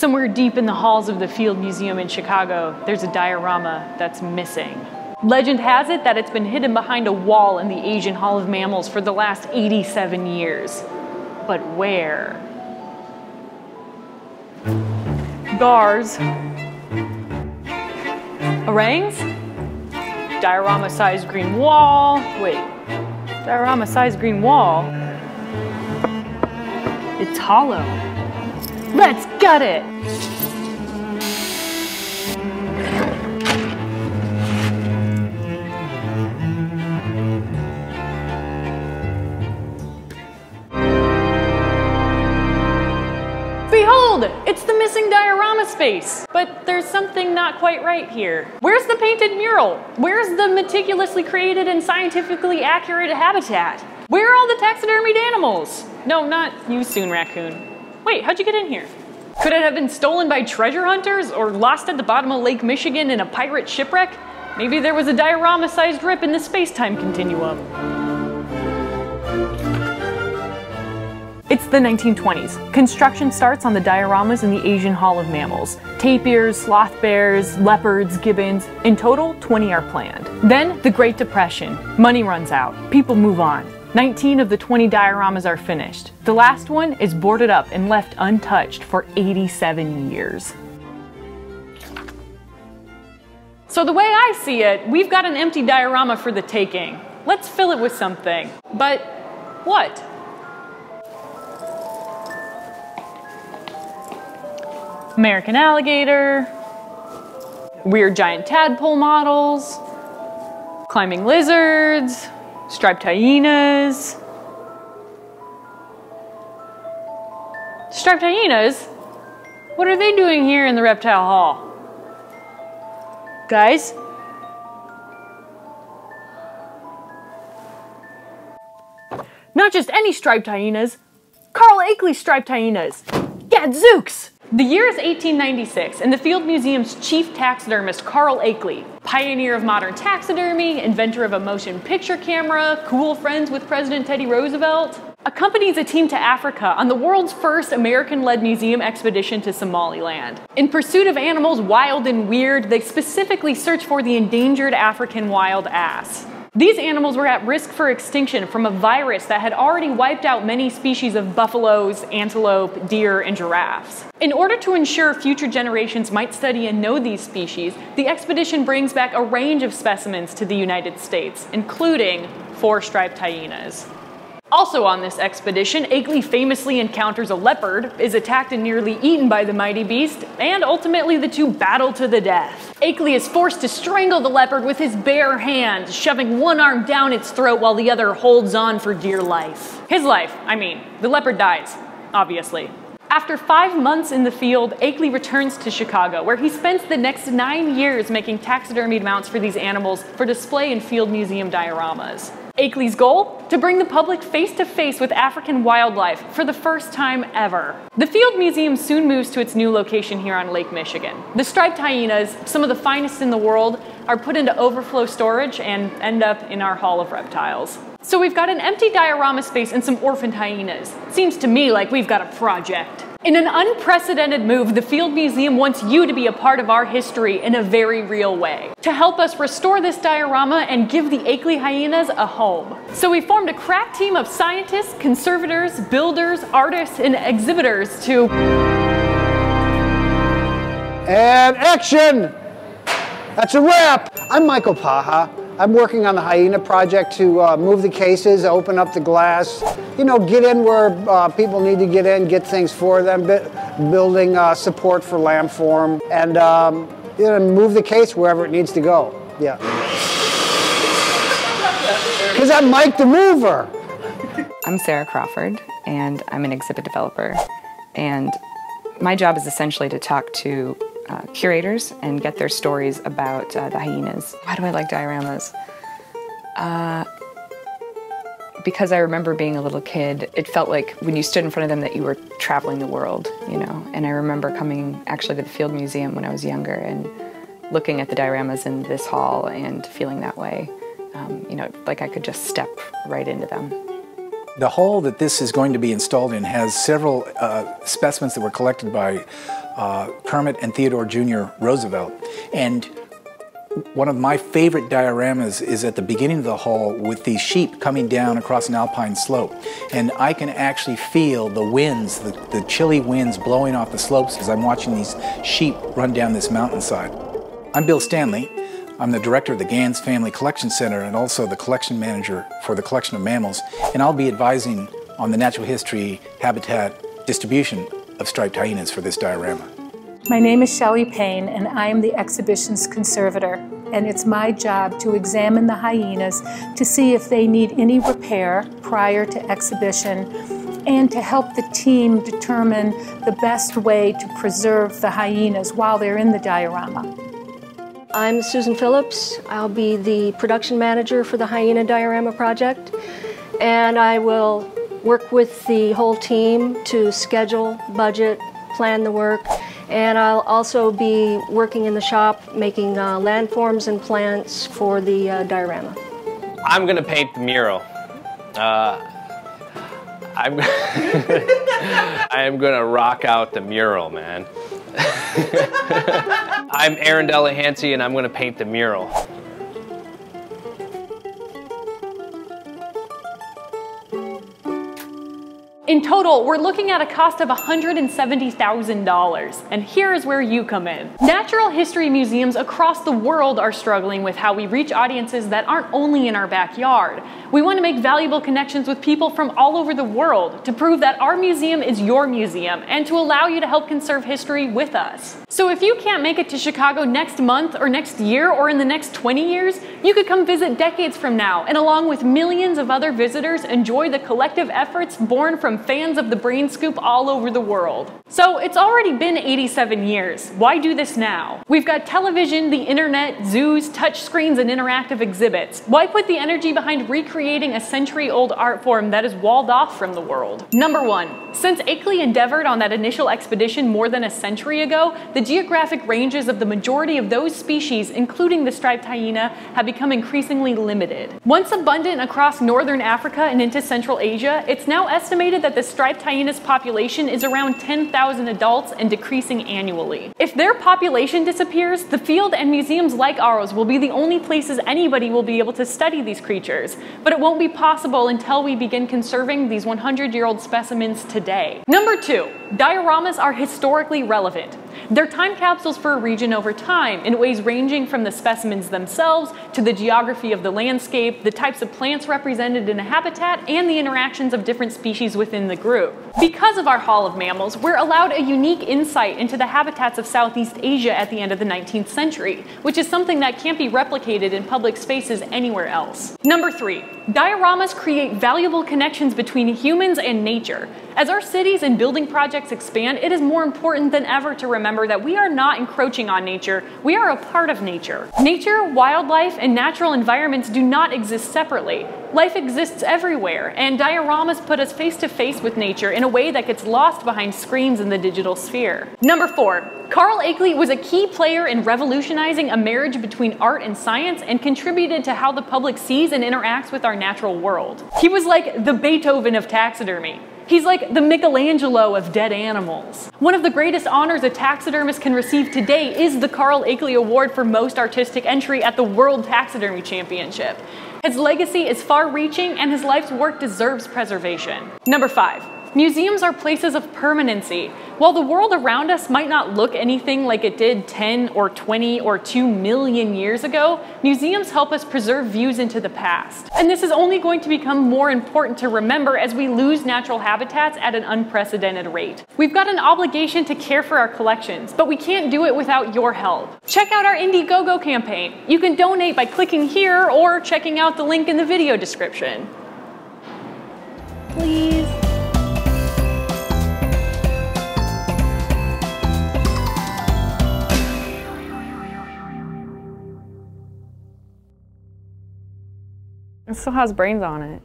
Somewhere deep in the halls of the Field Museum in Chicago, there's a diorama that's missing. Legend has it that it's been hidden behind a wall in the Asian Hall of Mammals for the last 87 years. But where? Gars. Orangs? Diorama-sized green wall. Wait, diorama-sized green wall? It's hollow. Let's gut it! Behold! It's the missing diorama space! But there's something not quite right here. Where's the painted mural? Where's the meticulously created and scientifically accurate habitat? Where are all the taxidermied animals? No, not you soon, raccoon. Wait, how'd you get in here? Could it have been stolen by treasure hunters or lost at the bottom of Lake Michigan in a pirate shipwreck? Maybe there was a diorama-sized rip in the space-time continuum. It's the 1920s. Construction starts on the dioramas in the Asian Hall of Mammals. Tapirs, sloth bears, leopards, gibbons. In total, 20 are planned. Then, the Great Depression. Money runs out. People move on. 19 of the 20 dioramas are finished. The last one is boarded up and left untouched for 87 years. So the way I see it, we've got an empty diorama for the taking. Let's fill it with something. But what? American alligator, weird giant tadpole models, climbing lizards, striped hyenas. Striped hyenas? What are they doing here in the reptile hall? Guys? Not just any striped hyenas, Carl Akeley striped hyenas. Gadzooks! The year is 1896, and the Field Museum's chief taxidermist, Carl Akeley, pioneer of modern taxidermy, inventor of a motion picture camera, cool friends with President Teddy Roosevelt, accompanies a team to Africa on the world's first American-led museum expedition to Somaliland. In pursuit of animals wild and weird, they specifically search for the endangered African wild ass. These animals were at risk for extinction from a virus that had already wiped out many species of buffaloes, antelope, deer, and giraffes. In order to ensure future generations might study and know these species, the expedition brings back a range of specimens to the United States, including four striped hyenas. Also on this expedition, Akeley famously encounters a leopard, is attacked and nearly eaten by the mighty beast, and ultimately the two battle to the death. Akeley is forced to strangle the leopard with his bare hands, shoving one arm down its throat while the other holds on for dear life. His life, I mean. The leopard dies, obviously. After five months in the field, Akeley returns to Chicago, where he spends the next nine years making taxidermied mounts for these animals for display in Field Museum dioramas. Akeley's goal? To bring the public face to face with African wildlife for the first time ever. The Field Museum soon moves to its new location here on Lake Michigan. The striped hyenas, some of the finest in the world, are put into overflow storage and end up in our Hall of Reptiles. So we've got an empty diorama space and some orphaned hyenas. Seems to me like we've got a project. In an unprecedented move, the Field Museum wants you to be a part of our history in a very real way. To help us restore this diorama and give the Akeley hyenas a home. So we formed a crack team of scientists, conservators, builders, artists, and exhibitors to... And action! That's a wrap! I'm Michael Paha. I'm working on the Hyena project to uh, move the cases, open up the glass, you know, get in where uh, people need to get in, get things for them, building uh, support for landform, and um, you know, move the case wherever it needs to go. Yeah. Because I'm Mike the Mover. I'm Sarah Crawford, and I'm an exhibit developer. And my job is essentially to talk to uh, curators and get their stories about uh, the hyenas. Why do I like dioramas? Uh, because I remember being a little kid, it felt like when you stood in front of them that you were traveling the world, you know. And I remember coming actually to the Field Museum when I was younger and looking at the dioramas in this hall and feeling that way. Um, you know, like I could just step right into them. The hall that this is going to be installed in has several uh, specimens that were collected by uh, Kermit and Theodore Jr. Roosevelt. And one of my favorite dioramas is at the beginning of the hall with these sheep coming down across an alpine slope. And I can actually feel the winds, the, the chilly winds blowing off the slopes as I'm watching these sheep run down this mountainside. I'm Bill Stanley. I'm the director of the Gantz Family Collection Center and also the collection manager for the collection of mammals. And I'll be advising on the natural history, habitat, distribution of striped hyenas for this diorama. My name is Shelley Paine, and I am the exhibition's conservator. And it's my job to examine the hyenas to see if they need any repair prior to exhibition and to help the team determine the best way to preserve the hyenas while they're in the diorama. I'm Susan Phillips. I'll be the production manager for the Hyena Diorama Project, and I will work with the whole team to schedule, budget, plan the work, and I'll also be working in the shop making uh, landforms and plants for the uh, diorama. I'm gonna paint the mural. Uh, I'm I am gonna rock out the mural, man. I'm Aaron Delehanty and I'm gonna paint the mural. In total, we're looking at a cost of $170,000, and here is where you come in. Natural history museums across the world are struggling with how we reach audiences that aren't only in our backyard. We want to make valuable connections with people from all over the world to prove that our museum is your museum and to allow you to help conserve history with us. So if you can't make it to Chicago next month or next year or in the next 20 years, you could come visit decades from now and along with millions of other visitors enjoy the collective efforts born from fans of the Brain Scoop all over the world. So it's already been 87 years. Why do this now? We've got television, the internet, zoos, touchscreens, and interactive exhibits. Why put the energy behind recreating a century-old art form that is walled off from the world? Number one, since Akeley endeavored on that initial expedition more than a century ago, the geographic ranges of the majority of those species, including the striped hyena, have become increasingly limited. Once abundant across northern Africa and into Central Asia, it's now estimated that the striped hyena's population is around 10,000 adults and decreasing annually. If their population disappears, the field and museums like ours will be the only places anybody will be able to study these creatures, but it won't be possible until we begin conserving these 100-year-old specimens today. Number two, dioramas are historically relevant. They're time capsules for a region over time in ways ranging from the specimens themselves to the geography of the landscape, the types of plants represented in a habitat, and the interactions of different species within the group. Because of our Hall of Mammals, we're allowed a unique insight into the habitats of Southeast Asia at the end of the 19th century, which is something that can't be replicated in public spaces anywhere else. Number three, dioramas create valuable connections between humans and nature. As our cities and building projects expand, it is more important than ever to remember that we are not encroaching on nature, we are a part of nature. Nature, wildlife, and natural environments do not exist separately. Life exists everywhere, and dioramas put us face to face with nature in a way that gets lost behind screens in the digital sphere. Number four, Carl Akeley was a key player in revolutionizing a marriage between art and science and contributed to how the public sees and interacts with our natural world. He was like the Beethoven of taxidermy. He's like the Michelangelo of dead animals. One of the greatest honors a taxidermist can receive today is the Carl Akeley Award for Most Artistic Entry at the World Taxidermy Championship. His legacy is far reaching and his life's work deserves preservation. Number five, Museums are places of permanency. While the world around us might not look anything like it did 10 or 20 or 2 million years ago, museums help us preserve views into the past. And this is only going to become more important to remember as we lose natural habitats at an unprecedented rate. We've got an obligation to care for our collections, but we can't do it without your help. Check out our Indiegogo campaign. You can donate by clicking here or checking out the link in the video description. Please. It still has brains on it.